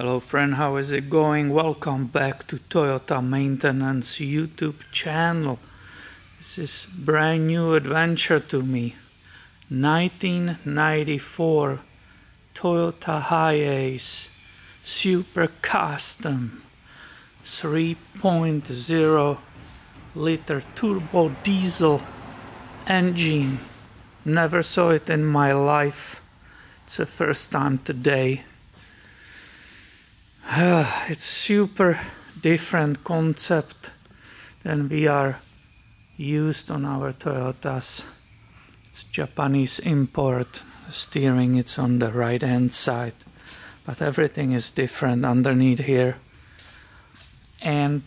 Hello friend, how is it going? Welcome back to Toyota Maintenance YouTube channel. This is brand new adventure to me. 1994 Toyota Hiace Super Custom 3.0 liter turbo diesel engine. Never saw it in my life. It's the first time today it's super different concept than we are used on our Toyotas. It's Japanese import. steering it's on the right hand side, but everything is different underneath here. And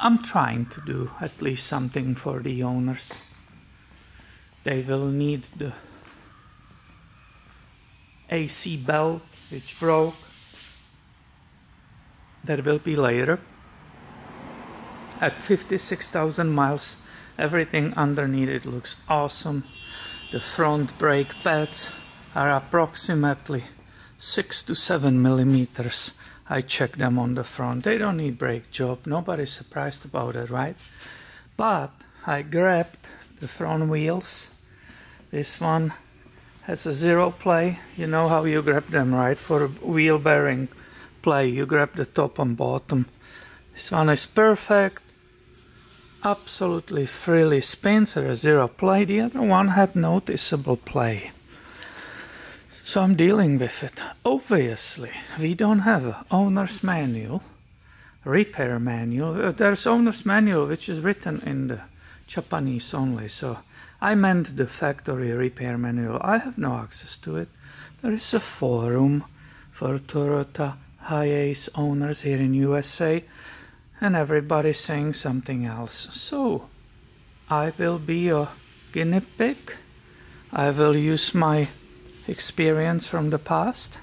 I'm trying to do at least something for the owners. They will need the AC belt which broke that will be later. At 56,000 miles, everything underneath it looks awesome. The front brake pads are approximately 6 to 7 millimeters. I checked them on the front. They don't need brake job. Nobody's surprised about it, right? But I grabbed the front wheels. This one has a zero play. You know how you grab them, right? For wheel bearing play. You grab the top and bottom. This one is perfect. Absolutely freely spins at a zero play. The other one had noticeable play. So I'm dealing with it. Obviously, we don't have owner's manual, repair manual. Uh, there's owner's manual which is written in the Japanese only. So I meant the factory repair manual. I have no access to it. There is a forum for Toyota Hiace owners here in USA and everybody saying something else. So I will be a guinea pig. I will use my experience from the past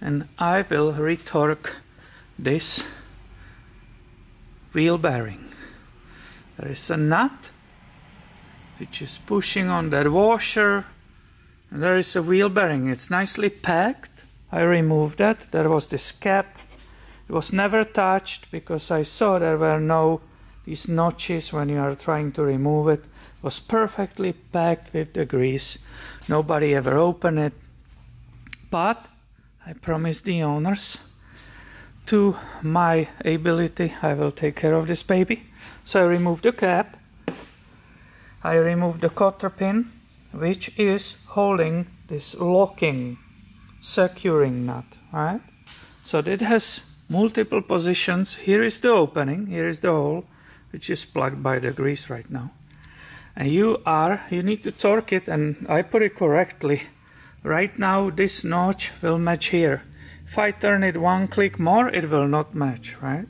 and I will retorque this wheel bearing. There is a nut which is pushing on that washer and there is a wheel bearing. It's nicely packed I removed that. There was this cap. It was never touched because I saw there were no these notches when you are trying to remove it. it was perfectly packed with the grease. Nobody ever opened it. But I promised the owners to my ability I will take care of this baby. So I removed the cap. I removed the cotter pin which is holding this locking securing nut, right? So it has multiple positions. Here is the opening, here is the hole, which is plugged by the grease right now. And you are, you need to torque it, and I put it correctly. Right now, this notch will match here. If I turn it one click more, it will not match, right?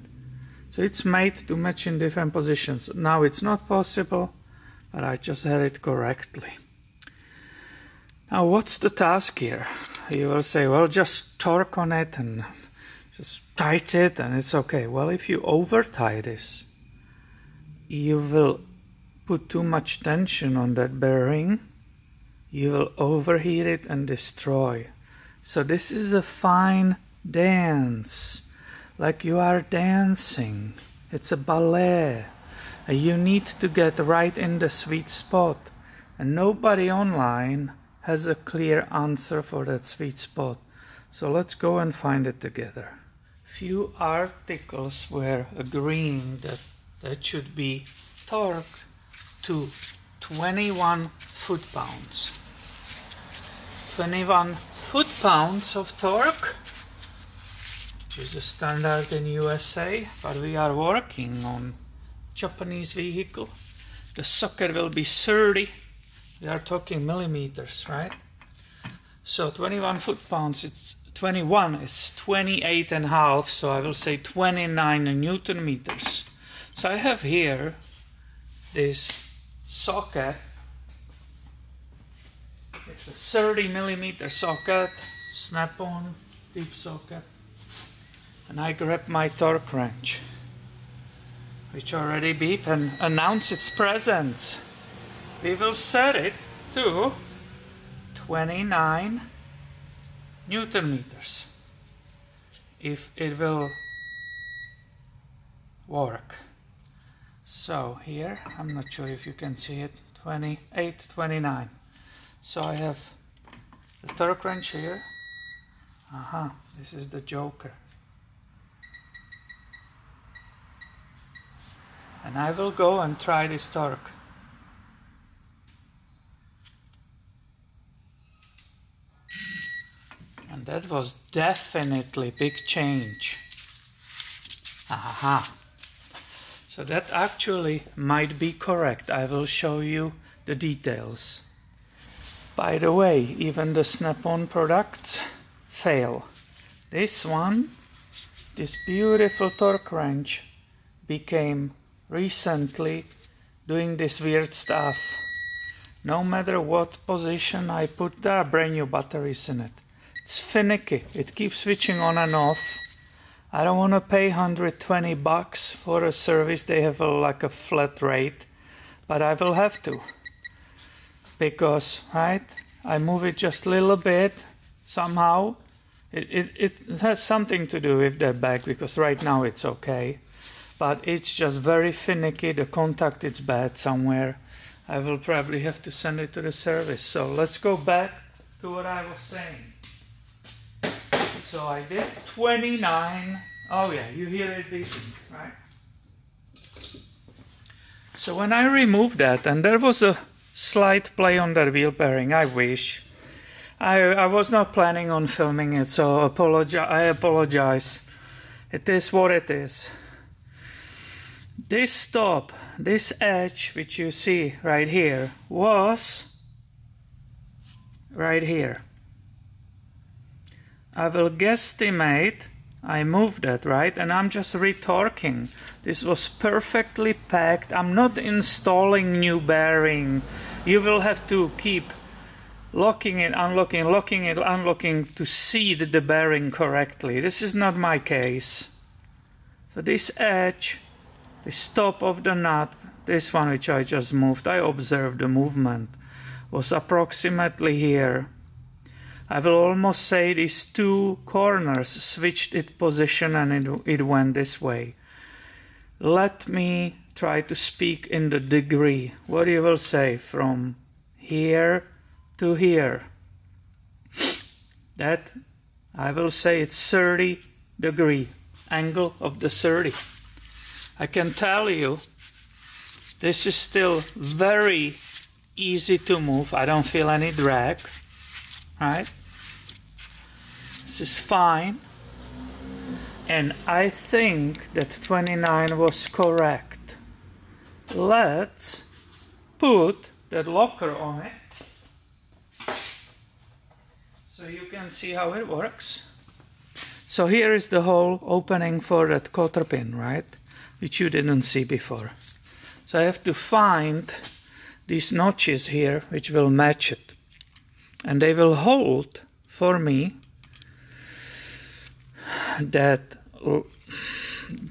So it's made to match in different positions. Now it's not possible, but I just had it correctly. Now what's the task here? You will say, well, just torque on it and just tight it and it's okay. Well, if you over tie this, you will put too much tension on that bearing, you will overheat it and destroy. So this is a fine dance, like you are dancing. It's a ballet. You need to get right in the sweet spot. And nobody online has a clear answer for that sweet spot. So let's go and find it together. Few articles were agreeing that that should be torque to 21 foot-pounds. 21 foot-pounds of torque, which is a standard in USA, but we are working on Japanese vehicle. The socket will be 30 we are talking millimeters, right? So 21 foot-pounds, it's 21, it's 28 and a half, so I will say 29 newton meters. So I have here this socket. It's a 30 millimeter socket, snap-on, deep socket. And I grab my torque wrench, which already beep and announce its presence we will set it to 29 newton meters. if it will work. So here, I'm not sure if you can see it, 28, 29. So I have the torque wrench here. Aha, uh -huh, this is the joker. And I will go and try this torque. And that was definitely big change. Aha. So that actually might be correct. I will show you the details. By the way, even the Snap-on products fail. This one, this beautiful torque wrench, became recently doing this weird stuff. No matter what position I put, there are brand new batteries in it. It's finicky. It keeps switching on and off. I don't want to pay 120 bucks for a service. They have a, like a flat rate, but I will have to because right, I move it just a little bit somehow. It, it, it has something to do with the back because right now it's okay, but it's just very finicky. The contact is bad somewhere. I will probably have to send it to the service. So let's go back to what I was saying. So I did 29. Oh yeah, you hear it beeping, right? So when I removed that, and there was a slight play on that wheel bearing, I wish. I, I was not planning on filming it, so apologi I apologize. It is what it is. This stop, this edge, which you see right here, was right here. I will guesstimate I moved that right and I'm just retorquing. This was perfectly packed. I'm not installing new bearing. You will have to keep locking it, unlocking, locking it, unlocking to seat the bearing correctly. This is not my case. So this edge, the top of the nut, this one which I just moved, I observed the movement, was approximately here. I will almost say these two corners switched its position and it, it went this way. Let me try to speak in the degree. What you will say from here to here. That I will say it's 30 degree angle of the 30. I can tell you this is still very easy to move. I don't feel any drag, right? This is fine. And I think that 29 was correct. Let's put that locker on it. So you can see how it works. So here is the hole opening for that cotter pin, right? Which you didn't see before. So I have to find these notches here which will match it. And they will hold for me that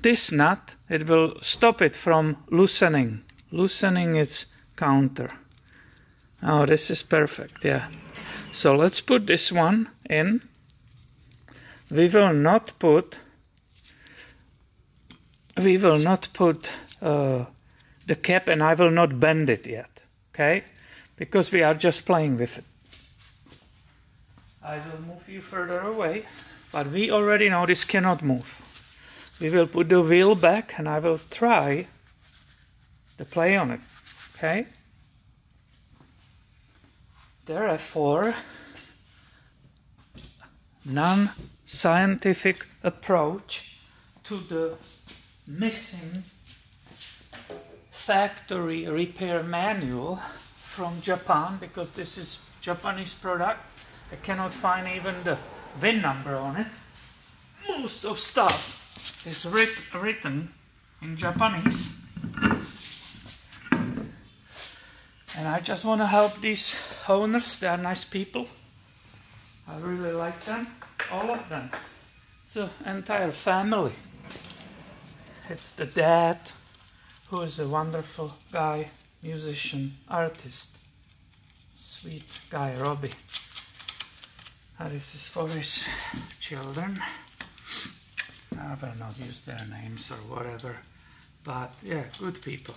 this nut, it will stop it from loosening, loosening its counter. Oh, this is perfect, yeah. So let's put this one in. We will not put, we will not put uh, the cap and I will not bend it yet, okay? Because we are just playing with it. I will move you further away. But we already know this cannot move. We will put the wheel back and I will try the play on it. Okay? Therefore, non-scientific approach to the missing factory repair manual from Japan because this is Japanese product. I cannot find even the VIN number on it. Most of stuff is writ written in Japanese. And I just want to help these owners. They are nice people. I really like them. All of them. It's an entire family. It's the dad, who is a wonderful guy, musician, artist. Sweet guy, Robbie. Uh, this is for his children. I will not use their names or whatever. But yeah, good people.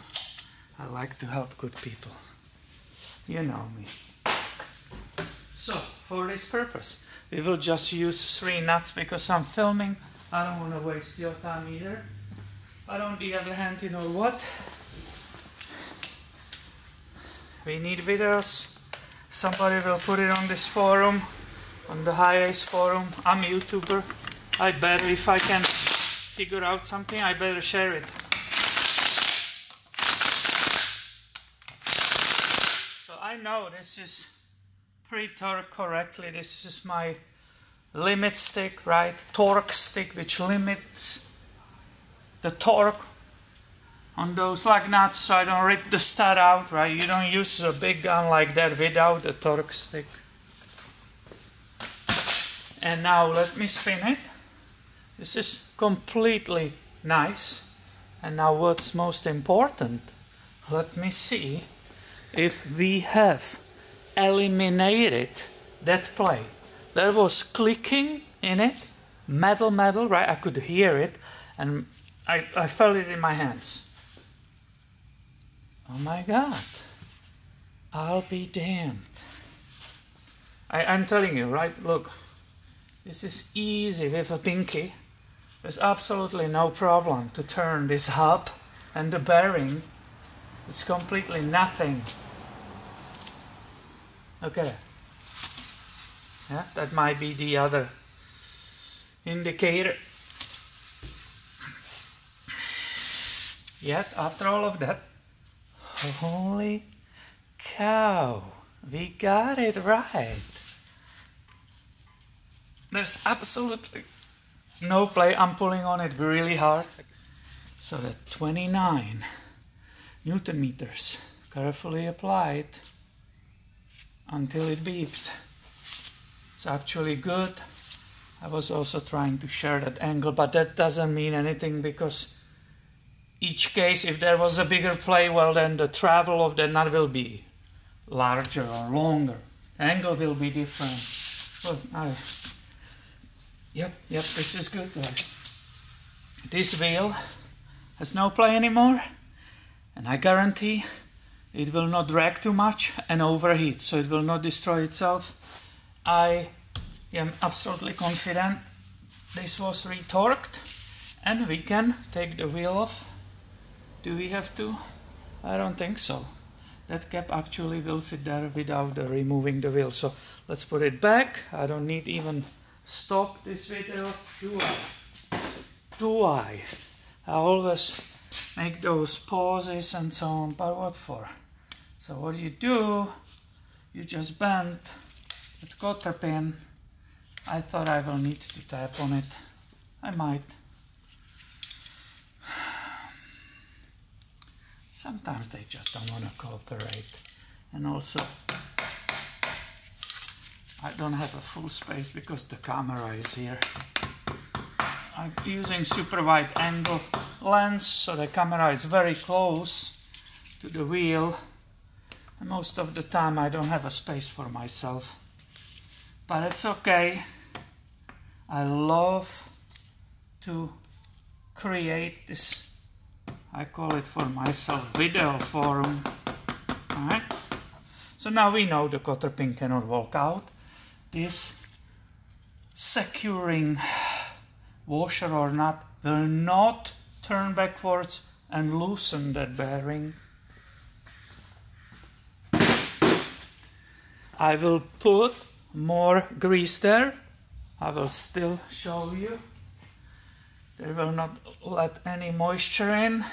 I like to help good people. You know me. So, for this purpose, we will just use three nuts because I'm filming. I don't want to waste your time either. But on the other hand, you know what? We need videos. Somebody will put it on this forum, on the high HiAce forum. I'm a YouTuber. I better, if I can figure out something, I better share it. So I know this is pre-torque correctly. This is my limit stick, right? Torque stick, which limits the torque on those lug nuts so I don't rip the stud out, right? You don't use a big gun like that without a torque stick. And now let me spin it. This is completely nice. And now what's most important, let me see if we have eliminated that play. There was clicking in it, metal, metal, right? I could hear it and I, I felt it in my hands. Oh my God. I'll be damned. I, I'm telling you, right? Look, this is easy with a pinky. There's absolutely no problem to turn this hub and the bearing. It's completely nothing. Okay. Yeah, that might be the other indicator. Yet, after all of that, holy cow, we got it right. There's absolutely no play. I'm pulling on it really hard. So that 29 newton meters carefully applied until it beeped. It's actually good. I was also trying to share that angle, but that doesn't mean anything because each case, if there was a bigger play, well, then the travel of the nut will be larger or longer. The angle will be different. Well, I, yep, yep, this is good. This wheel has no play anymore, and I guarantee it will not drag too much and overheat, so it will not destroy itself. I am absolutely confident this was retorqued, and we can take the wheel off do we have to? I don't think so. That cap actually will fit there without removing the wheel. So let's put it back. I don't need even stop this video. Do I? Do I? I always make those pauses and so on. But what for? So what you do, you just bend the cotter pin. I thought I will need to tap on it. I might. sometimes they just don't want to cooperate. And also, I don't have a full space because the camera is here. I'm using super wide angle lens, so the camera is very close to the wheel. And most of the time I don't have a space for myself. But it's okay. I love to create this I call it for myself video forum. Alright. So now we know the cotter pin cannot walk out. This securing washer or nut will not turn backwards and loosen that bearing. I will put more grease there. I will still show you. They will not let any moisture in.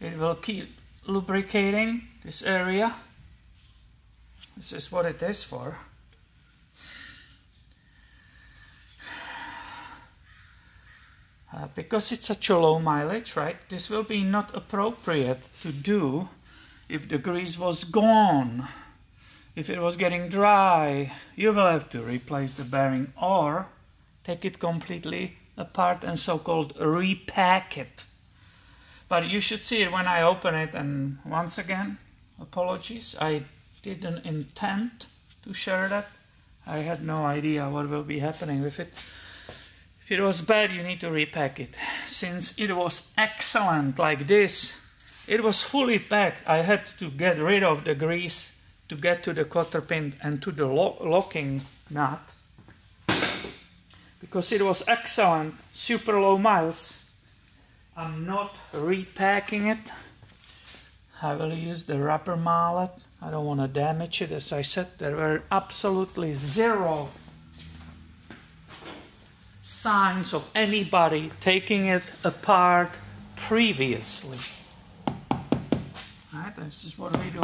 It will keep lubricating this area. This is what it is for. Uh, because it's such a low mileage, right? This will be not appropriate to do if the grease was gone. If it was getting dry, you will have to replace the bearing or take it completely apart and so-called repack it. But you should see it when I open it and once again, apologies, I didn't intend to share that. I had no idea what will be happening with it. It was bad, you need to repack it. Since it was excellent like this, it was fully packed. I had to get rid of the grease to get to the cotter pin and to the lo locking nut because it was excellent, super low miles. I'm not repacking it. I will use the rubber mallet. I don't want to damage it. As I said, there were absolutely zero signs of anybody taking it apart previously. Right, this is what we do.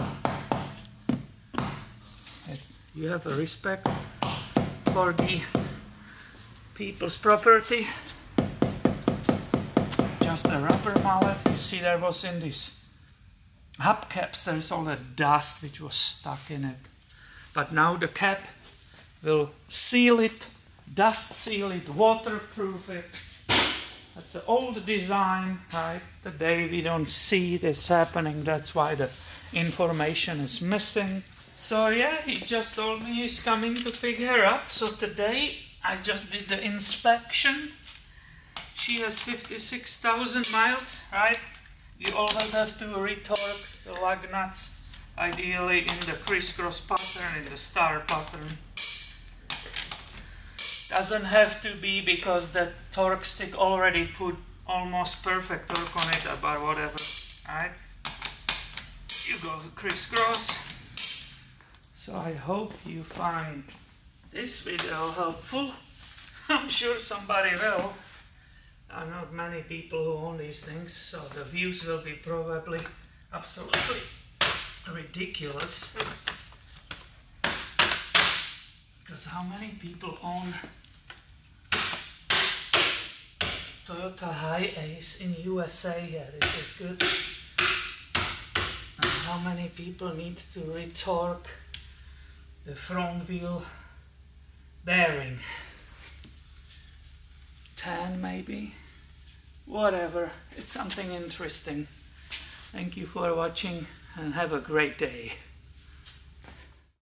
It's, you have a respect for the people's property. Just a rubber mallet. You see there was in this hubcaps there's all the dust which was stuck in it. But now the cap will seal it dust seal it, waterproof it. That's the old design, right? Today we don't see this happening, that's why the information is missing. So yeah, he just told me he's coming to pick her up. So today I just did the inspection. She has 56,000 miles, right? You always have to retorque the lug nuts, ideally in the crisscross pattern, in the star pattern. Doesn't have to be because the torque stick already put almost perfect torque on it, but whatever, right? You go crisscross. So I hope you find this video helpful. I'm sure somebody will. There are not many people who own these things, so the views will be probably absolutely ridiculous. Because how many people own Toyota Hi-Ace in USA? Yeah, this is good. And how many people need to retorque the front wheel bearing? 10 maybe? Whatever, it's something interesting. Thank you for watching and have a great day.